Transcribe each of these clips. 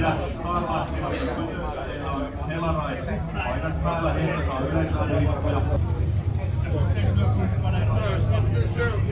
meillä Starlahdessa on Nelaraita. Paikat päällä, heillä saa yleisradioliikkoja. Thank you.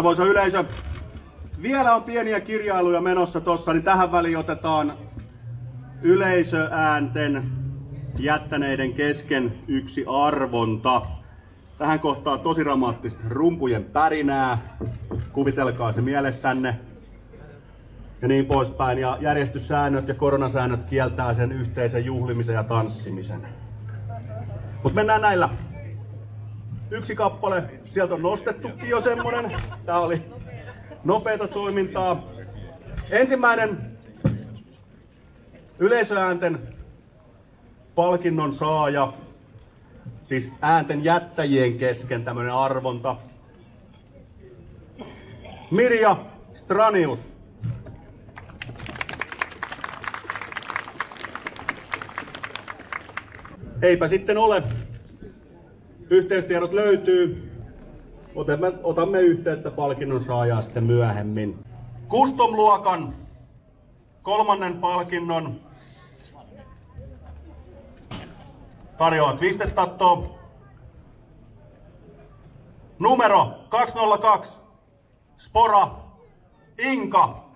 Arvoisa yleisö, vielä on pieniä kirjailuja menossa tossa, niin tähän väliin otetaan yleisöäänten jättäneiden kesken yksi arvonta. Tähän kohtaan tosi dramaattista rumpujen pärinää. Kuvitelkaa se mielessänne. Ja niin poispäin. Ja järjestyssäännöt ja koronasäännöt kieltää sen yhteisen juhlimisen ja tanssimisen. Mutta mennään näillä. Yksi kappale. Sieltä on nostettukin jo semmonen. Tää oli nopeata toimintaa. Ensimmäinen yleisöäänten palkinnon saaja, siis äänten jättäjien kesken tämmöinen arvonta. Mirja Stranius. Eipä sitten ole. Yhteystiedot löytyy. Otamme, otamme yhteyttä palkinnon saajaa sitten myöhemmin. Custom-luokan kolmannen palkinnon tarjoaa Twisted Tatto. Numero 202. Spora. Inka.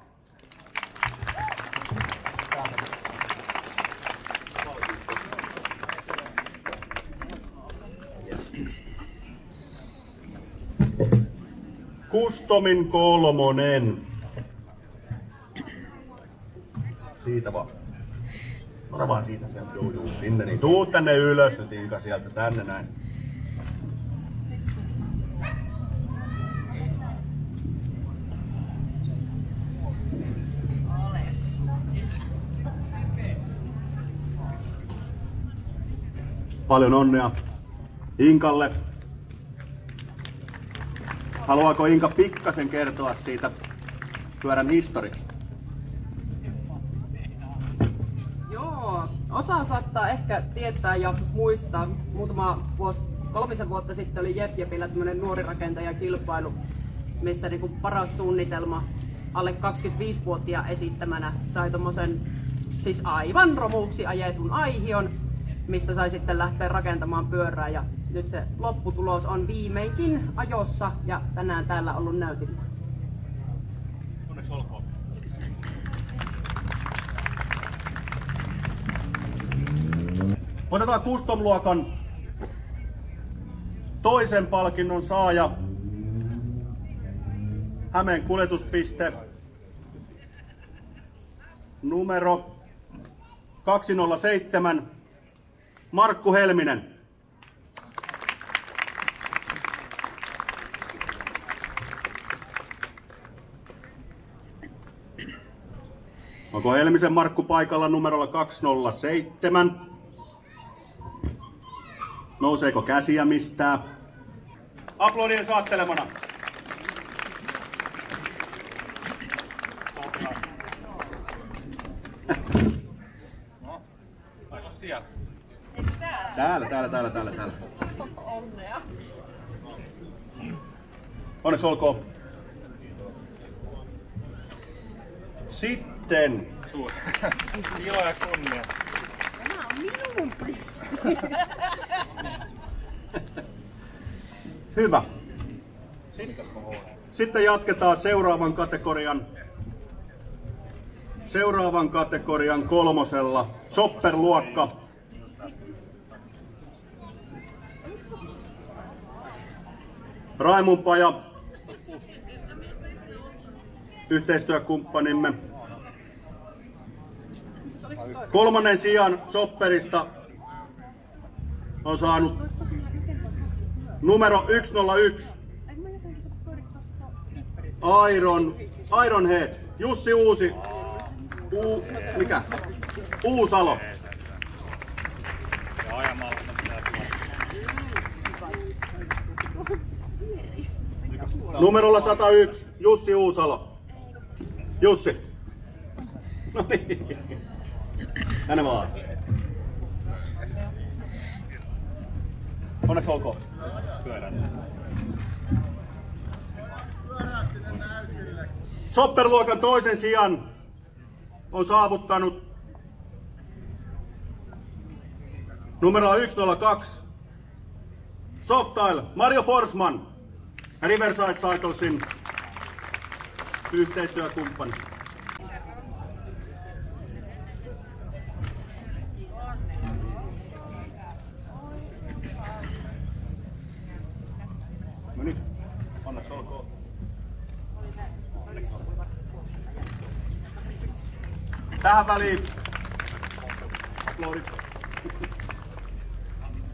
Kustomin kolmonen. Siitä vaan. Ota vaan siitä sieltä, juu, juu, sinne, niin tuu tänne ylös nyt Inka sieltä, tänne näin. Paljon onnea Inkalle. Haluaako Inka pikkasen kertoa siitä pyörän historiasta? Joo, osa saattaa ehkä tietää ja muistaa. Muutama vuosi, kolmisen vuotta sitten oli Jep Jepillä tämmönen nuori rakentajakilpailu, missä niinku paras suunnitelma alle 25-vuotiaan esittämänä sai tommosen siis aivan romuksi ajetun aihion, mistä sai sitten lähteä rakentamaan pyörää ja nyt se lopputulos on viimeinkin ajossa ja tänään täällä ollut näytillä. Onneksi olkoon. Otetaan Custom-luokan toisen palkinnon saaja. Hämeen kuljetuspiste. Numero 207. Markku Helminen. Onko Helmisen Markku paikalla numerolla 207? Nouseeko käsiä mistään? Aplodien saattelemana. Täällä, täällä, täällä, täällä, täällä. Onnea. Onneksi olkoon. Sitten Suur. Ilo ja kunnia. hyvä. Sitten jatketaan seuraavan kategorian seuraavan kategorian kolmosella. Chopper-luokka. Raimunpaja, yhteistyökumppanimme. Kolmannen sijan Chopperista on saanut numero 101. Iron, Iron Head, Jussi Uusi, U, mikä? Uusalo. Numerolla 101, Jussi Uusalo. Jussi. No niin. Tänne vaan. Onneksi olkoon. Pyörän. Chopper-luokan toisen sijan on saavuttanut numero 102. Softile, Mario Forsman, Riverside Cyclesin yhteistyökumppani. No niin, onneksi olkoon. Onneksi olkoon. Tähän väliin. Aplodit.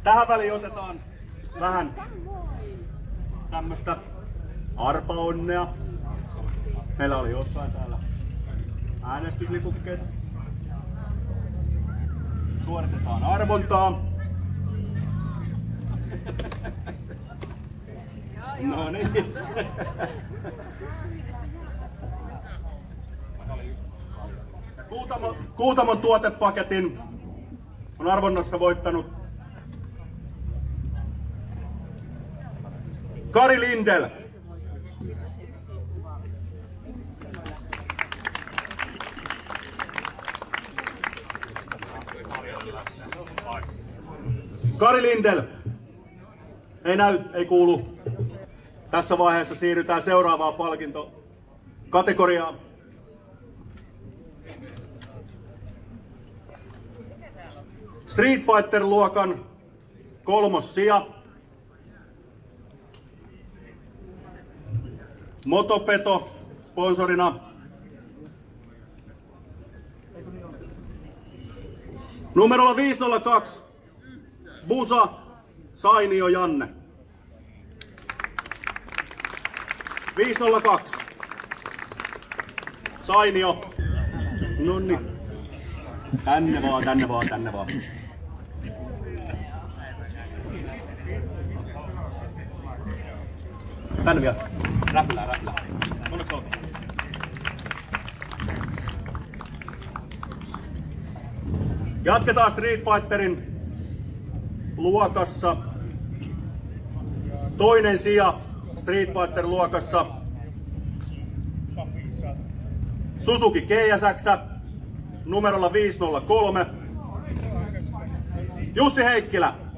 Tähän väliin otetaan vähän tämmöstä arpaonnea. Meillä oli jossain täällä äänestyslipukkeet. Suoritetaan arvontaa. No niin. Kuutamo, Kuutamon tuotepaketin on arvonnassa voittanut Kari Lindel. Kari Lindel. Ei näy, ei kuulu. Tässä vaiheessa siirrytään seuraavaan palkintokategoriaan. Street Fighter-luokan kolmos sija. Motopeto sponsorina. Numerolla 502. Busa Sainio Janne. 502. Sainio. Nonni. Tänne vaan, tänne vaan, tänne vaan. Tänne vielä. Räpylää, räpylää. Onneksi olkoon. Jatketaan Street Fighterin luokassa. Toinen sija Street Fighter luokassa. Suzuki GSX numerolla 503. Jussi Heikkilä.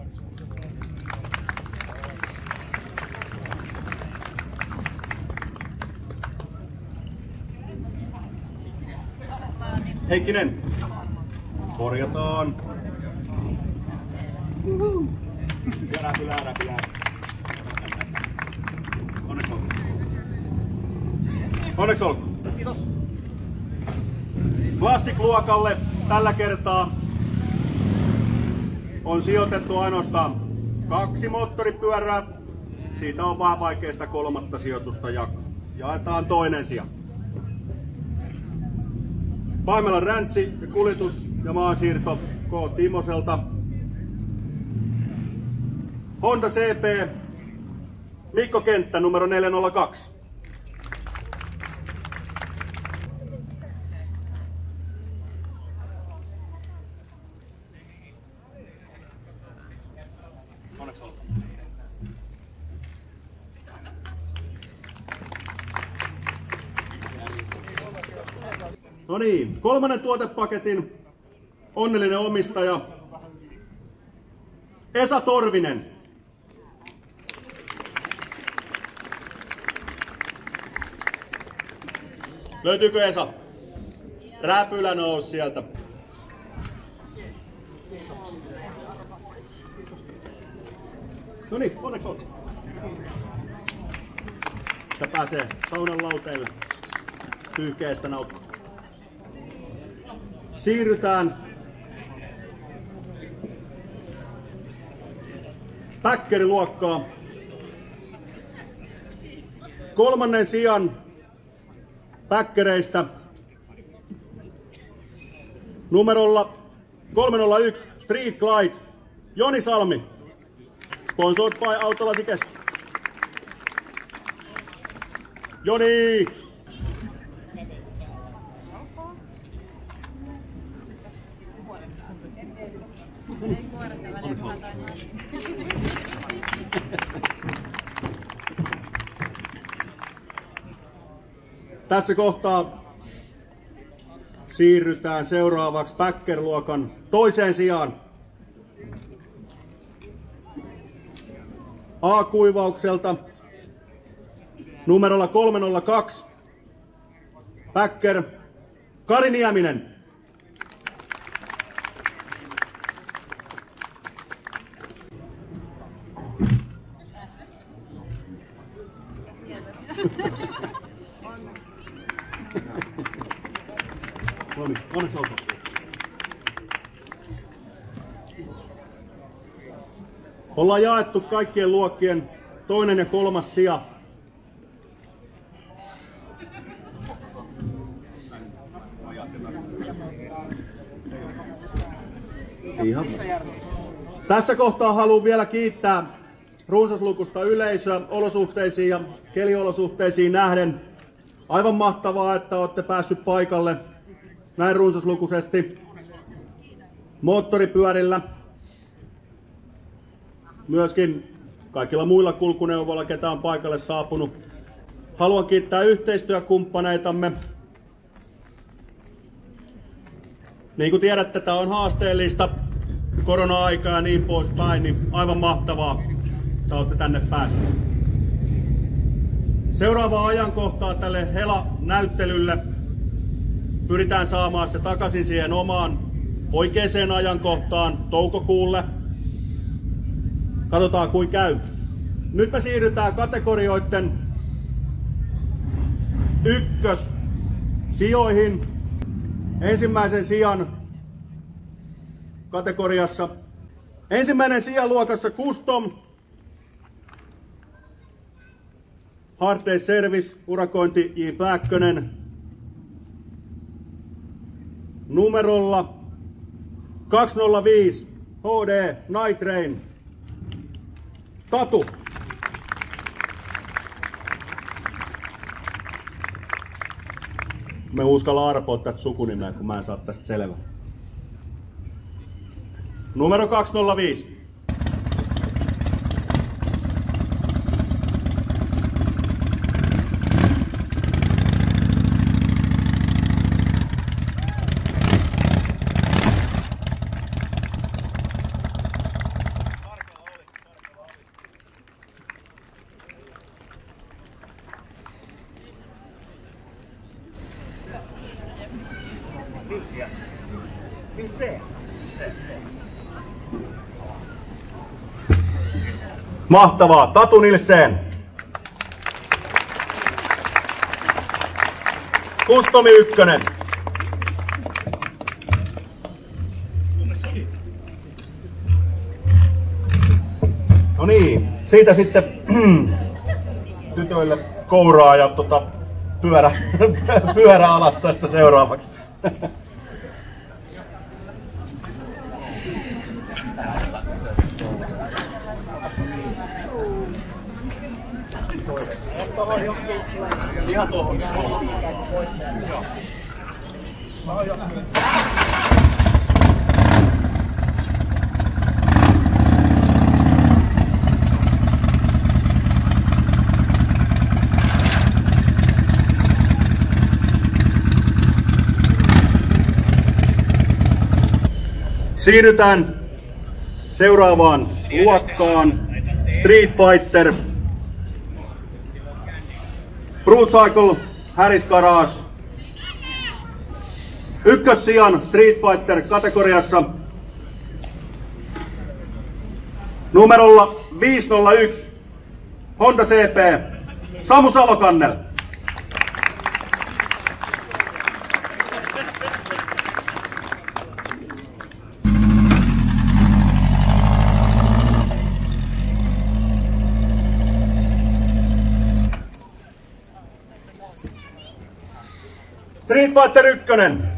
Heikkinen. Korjataan. Ja räpylää, räpylää. Onneksi olkoon. Onneksi olkoon. Kiitos. Classic-luokalle tällä kertaa on sijoitettu ainoastaan kaksi moottoripyörää. Siitä on vaan vaikeista kolmatta sijoitusta ja jaetaan toinen sija. Paimelan räntsi kuljetus ja maansiirto K. Timoselta. Honda CP Mikko Kenttä numero 402. No niin, kolmannen tuotepaketin onnellinen omistaja Esa Torvinen. Löytyykö Esa? Räpylä nousi sieltä. No niin, onneksi olkoon. Sitä pääsee saunan lauteille pyyhkeestä nauttimaan. Siirrytään Päkkeriluokkaa. Kolmannen sijan Päkkereistä numerolla 301 Street Glide Joni Salmi. Sponsored by Autolasi Keskus. Joni! Tässä kohtaa siirrytään seuraavaksi Packer-luokan toiseen sijaan. A-kuivaukselta numerolla 302 Päkker, Kari Nieminen. Toimi, onneksi olkoon. Ollaan jaettu kaikkien luokkien toinen ja kolmas sija. Ihan. Tässä kohtaa haluan vielä kiittää runsaslukusta yleisöä olosuhteisiin ja keliolosuhteisiin nähden. Aivan mahtavaa, että olette päässyt paikalle näin runsaslukuisesti moottoripyörillä. Myöskin kaikilla muilla kulkuneuvoilla, ketä on paikalle saapunut. Haluan kiittää yhteistyökumppaneitamme. Niin kuin tiedätte, tämä on haasteellista korona-aikaa ja niin poispäin, niin aivan mahtavaa, että olette tänne päässeet. Seuraavaa ajankohtaa tälle Hela-näyttelylle pyritään saamaan se takaisin siihen omaan oikeaan ajankohtaan toukokuulle. Katsotaan kuin käy. Nyt me siirrytään kategorioiden ykkös sijoihin. Ensimmäisen sijan kategoriassa. Ensimmäinen sija luokassa Custom. Hard Day Service, urakointi J. Pääkkönen. Numerolla 205 HD Night Rain. Tatu. Me uskalla arpoa tätä sukunimeä, kun mä en saa tästä selvää. Numero 205. Mahtavaa. Tatu Nilseen. Kustomi ykkönen. No niin, siitä sitten tytöille kouraa ja tota, pyörä, pyörä alas tästä seuraavaksi. Ihan tuohon. Siirrytään seuraavaan luokkaan. Street Fighter Brute Cycle, Harris Garage. Ykkössijan Street Fighter kategoriassa numerolla 501 Honda CP Samu Salokannel. Street Fighter 1.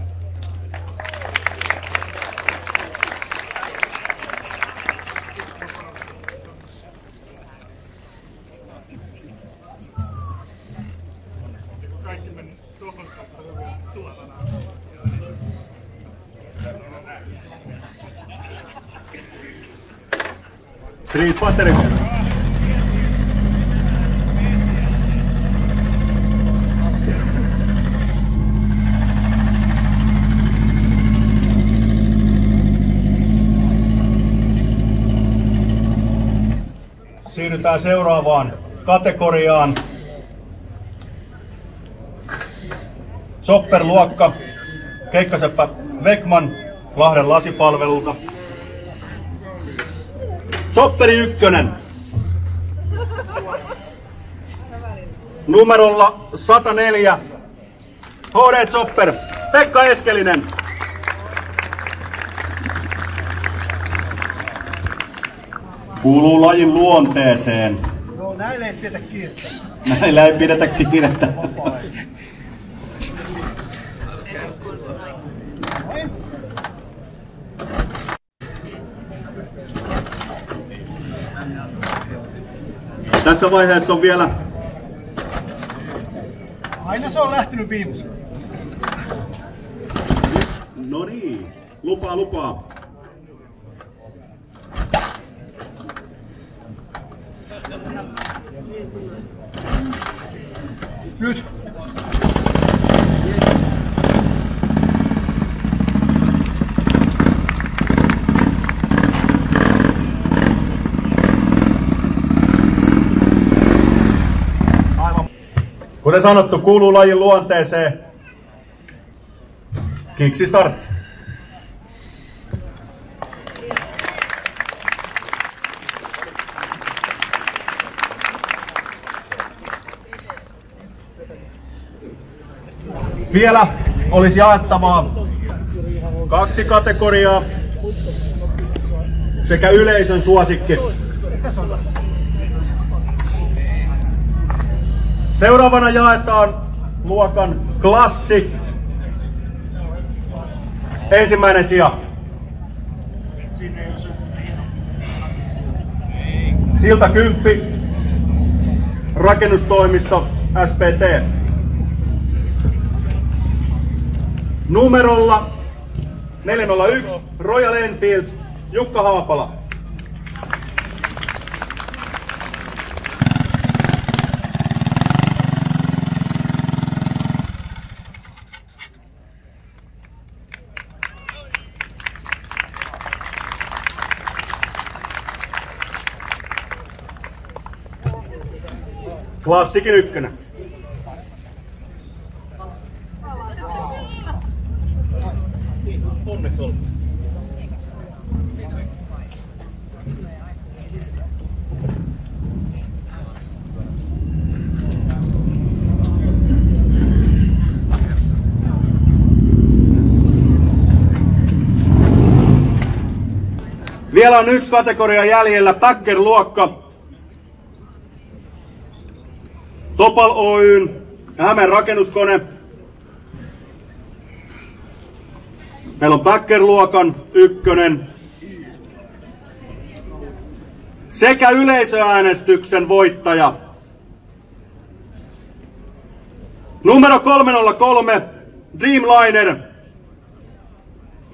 Street Fighter 1. Siirrytään seuraavaan kategoriaan. Chopper-luokka, keikkaseppä Vekman Lahden lasipalvelulta. Chopperi ykkönen. Numerolla 104. HD Chopper, Pekka Eskelinen. Kuuluu lajin luonteeseen. No näille ei pidetä kiirettä. Näillä ei pidetä kiirettä. Tässä vaiheessa on vielä Aina se on lähtenyt viimeisen. No niin, lupaa lupaa. Nyt. Kuten sanottu, kuuluu lajin luonteeseen. Kiksi start. Vielä olisi jaettavaa kaksi kategoriaa sekä yleisön suosikki. Seuraavana jaetaan luokan klassi. Ensimmäinen sija. Silta 10. Rakennustoimisto SPT. Numerolla 401 Royal Enfield Jukka Haapala. Klassikin ykkönen. Vielä on yksi kategoria jäljellä, Packer-luokka. Topal Oyn Hämeen rakennuskone. Meillä on Packer-luokan ykkönen. Sekä yleisöäänestyksen voittaja. Numero 303, Dreamliner.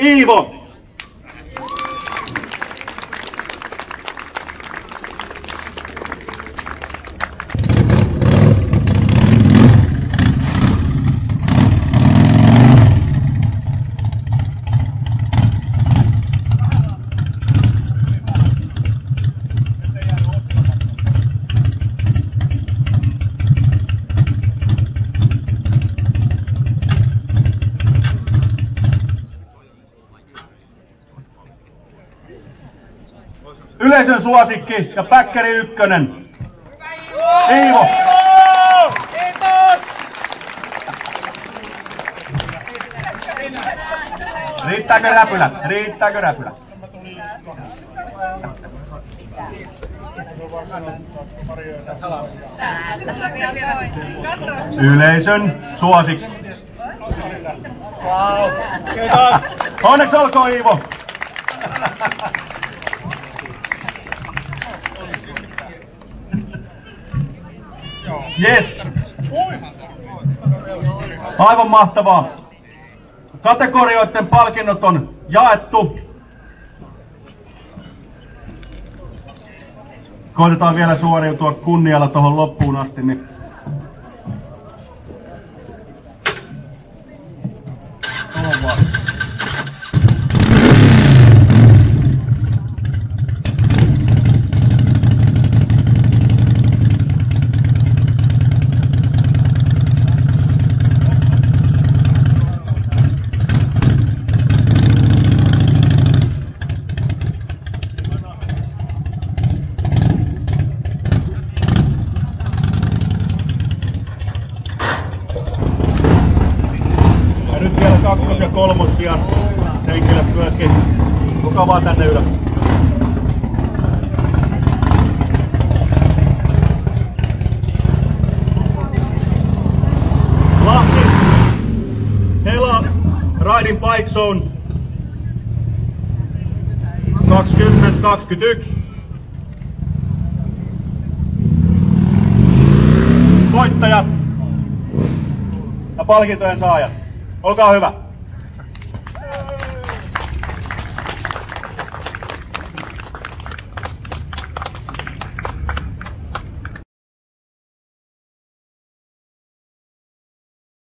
Iivo. Yleisön suosikki ja Päkkäri ykkönen. Iivo. Riittääkö räpylä? Riittääkö räpylä? Yleisön suosikki. Onneksi olkoon Iivo. Yes. Aivan mahtavaa. Kategorioiden palkinnot on jaettu. Koitetaan vielä suoriutua kunnialla tuohon loppuun asti. Niin Tuohon vaan. kolmossijan henkilöt myöskin. Kuka vaan tänne ylös. Lahti, Hela, Riding Bike Zone 2021. Voittajat ja palkintojen saajat. Olkaa hyvä.